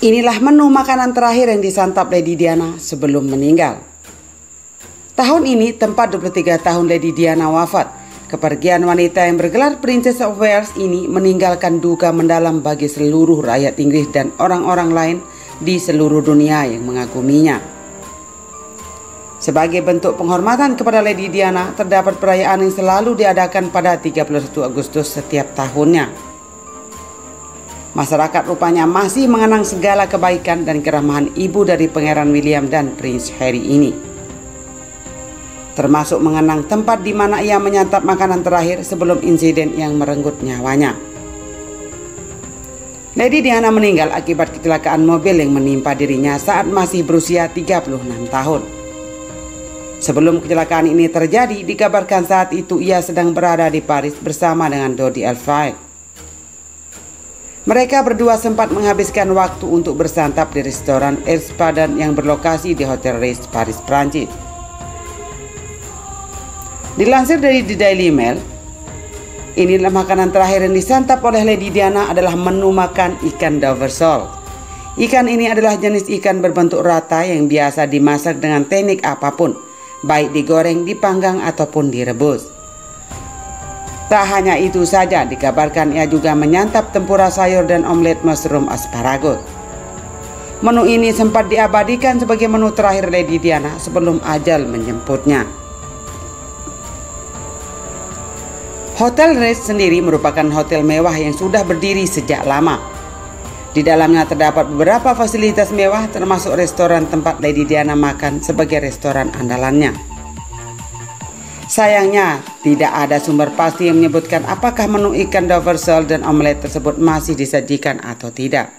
Inilah menu makanan terakhir yang disantap Lady Diana sebelum meninggal. Tahun ini, tempat 23 tahun Lady Diana wafat. Kepergian wanita yang bergelar Princess of Wales ini meninggalkan duka mendalam bagi seluruh rakyat Inggris dan orang-orang lain di seluruh dunia yang mengaguminya. Sebagai bentuk penghormatan kepada Lady Diana, terdapat perayaan yang selalu diadakan pada 31 Agustus setiap tahunnya. Masyarakat rupanya masih mengenang segala kebaikan dan keramahan ibu dari Pangeran William dan Prince Harry ini. Termasuk mengenang tempat di mana ia menyantap makanan terakhir sebelum insiden yang merenggut nyawanya. Lady Diana meninggal akibat kecelakaan mobil yang menimpa dirinya saat masih berusia 36 tahun. Sebelum kecelakaan ini terjadi, dikabarkan saat itu ia sedang berada di Paris bersama dengan Dodi Elfay. Mereka berdua sempat menghabiskan waktu untuk bersantap di restoran Espadan yang berlokasi di Hotel Ritz, Paris, Prancis. Dilansir dari The Daily Mail, inilah makanan terakhir yang disantap oleh Lady Diana adalah menu makan ikan Dover sole. Ikan ini adalah jenis ikan berbentuk rata yang biasa dimasak dengan teknik apa pun, baik digoreng, dipanggang, ataupun direbus. Tak hanya itu saja, dikabarkan ia juga menyantap tempura sayur dan omelet mushroom asparagus. Menu ini sempat diabadikan sebagai menu terakhir Lady Diana sebelum ajal menjemputnya. Hotel Ritz sendiri merupakan hotel mewah yang sudah berdiri sejak lama. Di dalamnya terdapat beberapa fasilitas mewah termasuk restoran tempat Lady Diana makan sebagai restoran andalannya. Sayangnya, tidak ada sumber pasti yang menyebutkan apakah menu ikan dover sole dan omelet tersebut masih disajikan atau tidak.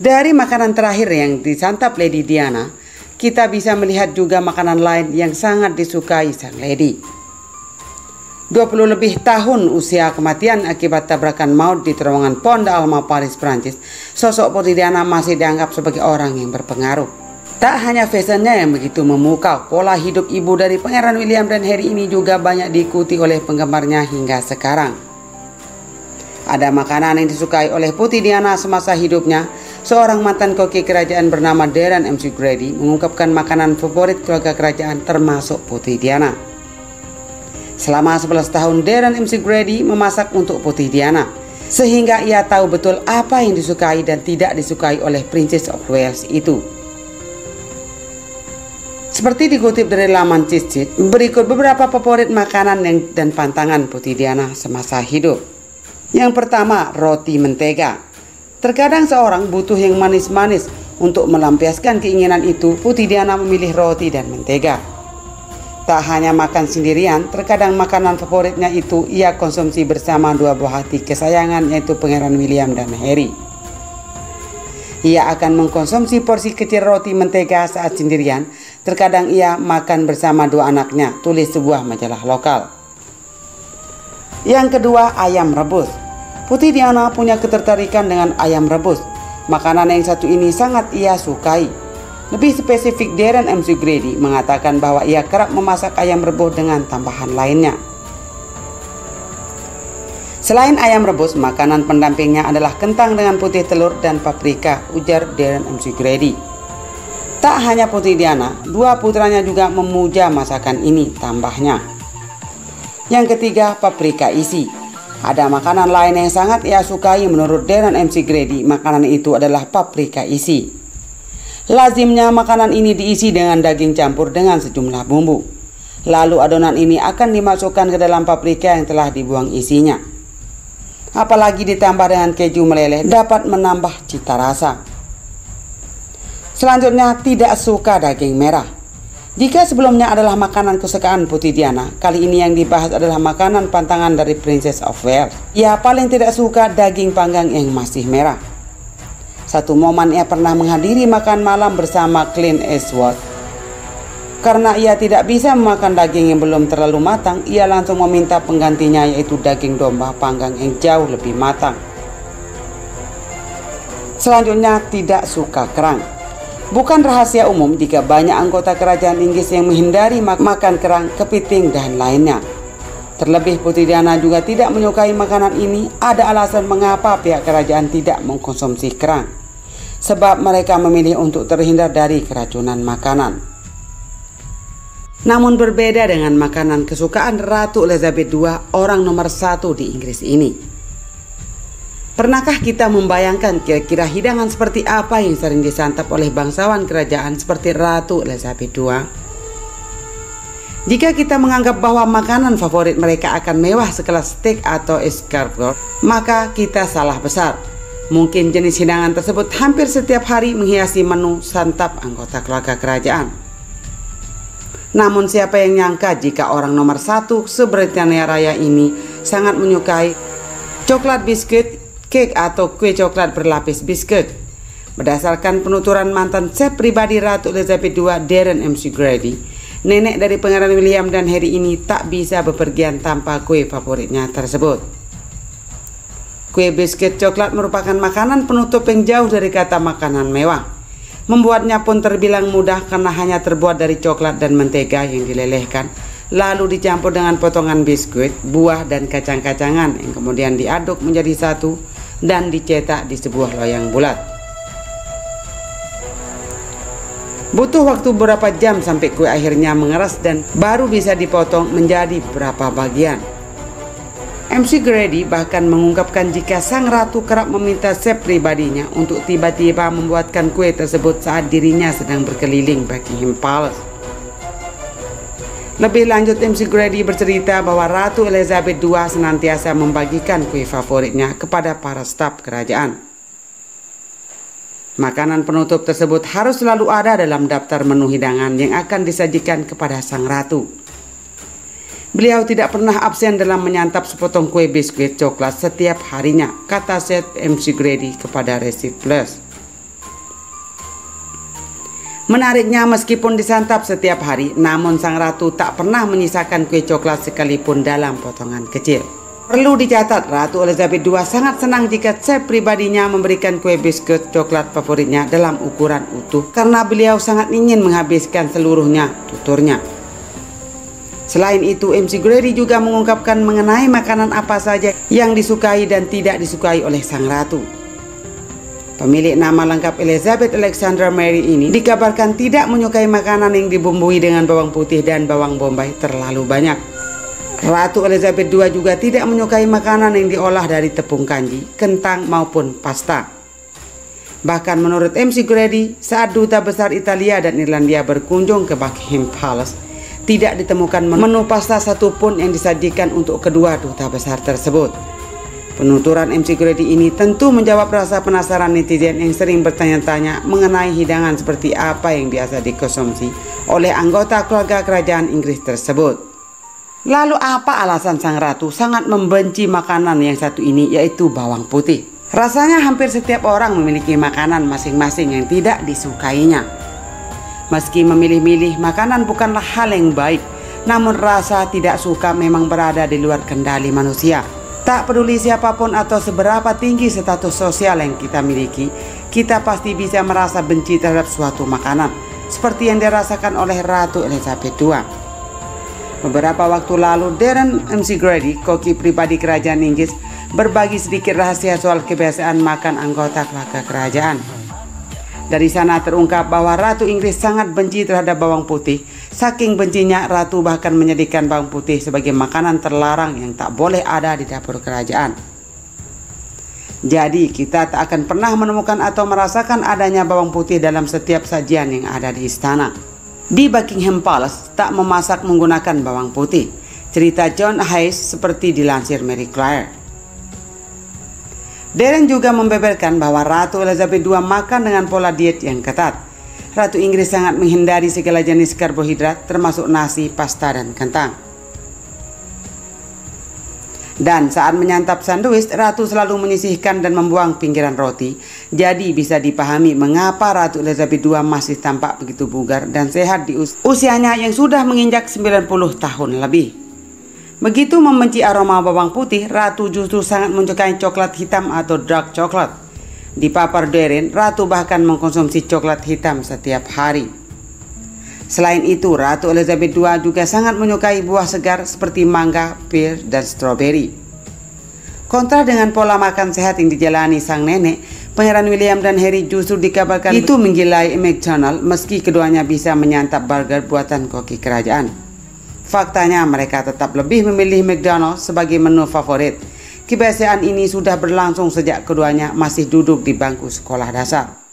Dari makanan terakhir yang disantap Lady Diana, kita bisa melihat juga makanan lain yang sangat disukai sang lady. 20 lebih tahun usia kematian akibat tabrakan maut di terowongan Pont d'Alma Paris, Prancis, sosok Putri Diana masih dianggap sebagai orang yang berpengaruh. Tak hanya fashionnya yang begitu memukau, pola hidup ibu dari Pangeran William dan Harry ini juga banyak diikuti oleh penggemarnya hingga sekarang. Ada makanan yang disukai oleh Putri Diana semasa hidupnya. Seorang mantan koki kerajaan bernama Darren MC Grady mengungkapkan makanan favorit keluarga kerajaan termasuk Putri Diana. Selama 11 tahun Darren MC Grady memasak untuk Putri Diana sehingga ia tahu betul apa yang disukai dan tidak disukai oleh Princess of Wales itu. Seperti dikutip dari laman Cicit, berikut beberapa favorit makanan yang, dan pantangan Putih Diana semasa hidup. Yang pertama, roti mentega. Terkadang seorang butuh yang manis-manis untuk melampiaskan keinginan itu, Putih Diana memilih roti dan mentega. Tak hanya makan sendirian, terkadang makanan favoritnya itu ia konsumsi bersama dua buah hati kesayangan yaitu Pangeran William dan Harry. Ia akan mengkonsumsi porsi kecil roti mentega saat sendirian. Terkadang ia makan bersama dua anaknya, tulis sebuah majalah lokal. Yang kedua, ayam rebus. Putih Diana punya ketertarikan dengan ayam rebus. Makanan yang satu ini sangat ia sukai. Lebih spesifik, Darren MC Grady mengatakan bahwa ia kerap memasak ayam rebus dengan tambahan lainnya. Selain ayam rebus, makanan pendampingnya adalah kentang dengan putih telur dan paprika, ujar Darren MC Grady. Tak hanya Putri Diana, dua putranya juga memuja masakan ini, tambahnya. Yang ketiga, paprika isi. Ada makanan lain yang sangat ia sukai menurut Darren MC Grady, makanan itu adalah paprika isi. Lazimnya makanan ini diisi dengan daging campur dengan sejumlah bumbu. Lalu adonan ini akan dimasukkan ke dalam paprika yang telah dibuang isinya apalagi ditambah dengan keju meleleh dapat menambah cita rasa. Selanjutnya, tidak suka daging merah. Jika sebelumnya adalah makanan kesukaan Putih Diana, kali ini yang dibahas adalah makanan pantangan dari Princess of Wales. Ia paling tidak suka daging panggang yang masih merah. Satu momen ia pernah menghadiri makan malam bersama Clint Eastwood karena ia tidak bisa memakan daging yang belum terlalu matang, ia langsung meminta penggantinya yaitu daging domba panggang yang jauh lebih matang. Selanjutnya tidak suka kerang. Bukan rahasia umum jika banyak anggota kerajaan Inggris yang menghindari mak makan kerang, kepiting, dan lainnya. Terlebih Putri Diana juga tidak menyukai makanan ini, ada alasan mengapa pihak kerajaan tidak mengkonsumsi kerang. Sebab mereka memilih untuk terhindar dari keracunan makanan. Namun berbeda dengan makanan kesukaan Ratu Elizabeth II, orang nomor satu di Inggris ini. Pernahkah kita membayangkan kira-kira hidangan seperti apa yang sering disantap oleh bangsawan kerajaan seperti Ratu Elizabeth II? Jika kita menganggap bahwa makanan favorit mereka akan mewah sekelas steak atau escargot, maka kita salah besar. Mungkin jenis hidangan tersebut hampir setiap hari menghiasi menu santap anggota keluarga kerajaan. Namun siapa yang nyangka jika orang nomor satu sebritania Raya ini sangat menyukai coklat biskuit cake atau kue coklat berlapis biskuit. Berdasarkan penuturan mantan chef pribadi Ratu Elizabeth II, Darren MC Grady, nenek dari Pangeran William dan Harry ini tak bisa bepergian tanpa kue favoritnya tersebut. Kue biskuit coklat merupakan makanan penutup yang jauh dari kata makanan mewah. Membuatnya pun terbilang mudah karena hanya terbuat dari coklat dan mentega yang dilelehkan lalu dicampur dengan potongan biskuit, buah dan kacang-kacangan yang kemudian diaduk menjadi satu dan dicetak di sebuah loyang bulat. Butuh waktu beberapa jam sampai kue akhirnya mengeras dan baru bisa dipotong menjadi beberapa bagian. MC Grady bahkan mengungkapkan jika sang ratu kerap meminta chef pribadinya untuk tiba-tiba membuatkan kue tersebut saat dirinya sedang berkeliling Buckingham Palace. Lebih lanjut MC Grady bercerita bahwa Ratu Elizabeth II senantiasa membagikan kue favoritnya kepada para staf kerajaan. Makanan penutup tersebut harus selalu ada dalam daftar menu hidangan yang akan disajikan kepada sang ratu. Beliau tidak pernah absen dalam menyantap sepotong kue biskuit coklat setiap harinya, kata Seth MC Grady kepada Resi Plus. Menariknya meskipun disantap setiap hari, namun sang ratu tak pernah menyisakan kue coklat sekalipun dalam potongan kecil. Perlu dicatat, Ratu Elizabeth II sangat senang jika chef pribadinya memberikan kue biskuit coklat favoritnya dalam ukuran utuh karena beliau sangat ingin menghabiskan seluruhnya tuturnya. Selain itu, MC Grady juga mengungkapkan mengenai makanan apa saja yang disukai dan tidak disukai oleh sang ratu. Pemilik nama lengkap Elizabeth Alexandra Mary ini dikabarkan tidak menyukai makanan yang dibumbui dengan bawang putih dan bawang bombay terlalu banyak. Ratu Elizabeth II juga tidak menyukai makanan yang diolah dari tepung kanji, kentang maupun pasta. Bahkan menurut MC Grady, saat duta besar Italia dan Irlandia berkunjung ke Buckingham Palace, tidak ditemukan menu pasta satupun yang disajikan untuk kedua duta besar tersebut. Penuturan MC Grady ini tentu menjawab rasa penasaran netizen yang sering bertanya-tanya mengenai hidangan seperti apa yang biasa dikonsumsi oleh anggota keluarga kerajaan Inggris tersebut. Lalu apa alasan sang ratu sangat membenci makanan yang satu ini yaitu bawang putih? Rasanya hampir setiap orang memiliki makanan masing-masing yang tidak disukainya. Meski memilih-milih makanan bukanlah hal yang baik, namun rasa tidak suka memang berada di luar kendali manusia. Tak peduli siapa pun atau seberapa tinggi status sosial yang kita miliki, kita pasti bisa merasa benci terhadap suatu makanan, seperti yang dirasakan oleh Ratu Elizabeth II. Beberapa waktu lalu, Darren MC Grady, koki pribadi kerajaan Inggris, berbagi sedikit rahasia soal kebiasaan makan anggota keluarga kerajaan. Dari sana terungkap bahwa Ratu Inggris sangat benci terhadap bawang putih. Saking bencinya, Ratu bahkan menjadikan bawang putih sebagai makanan terlarang yang tak boleh ada di dapur kerajaan. Jadi, kita tak akan pernah menemukan atau merasakan adanya bawang putih dalam setiap sajian yang ada di istana. Di Buckingham Palace tak memasak menggunakan bawang putih. Cerita John Hayes seperti dilansir Mary Claire. Darren juga membeberkan bahwa Ratu Elizabeth II makan dengan pola diet yang ketat. Ratu Inggris sangat menghindari segala jenis karbohidrat termasuk nasi, pasta, dan kentang. Dan saat menyantap sandwich, Ratu selalu menyisihkan dan membuang pinggiran roti. Jadi bisa dipahami mengapa Ratu Elizabeth II masih tampak begitu bugar dan sehat di us usianya yang sudah menginjak 90 tahun lebih. Begitu membenci aroma bawang putih, Ratu justru sangat menyukai coklat hitam atau dark coklat. Di papar Derin, Ratu bahkan mengkonsumsi coklat hitam setiap hari. Selain itu, Ratu Elizabeth II juga sangat menyukai buah segar seperti mangga, pir, dan stroberi. Kontra dengan pola makan sehat yang dijalani sang nenek, Pangeran William dan Harry justru dikabarkan itu menggilai McDonald meski keduanya bisa menyantap burger buatan koki kerajaan. Faktanya mereka tetap lebih memilih McDonald's sebagai menu favorit. Kebiasaan ini sudah berlangsung sejak keduanya masih duduk di bangku sekolah dasar.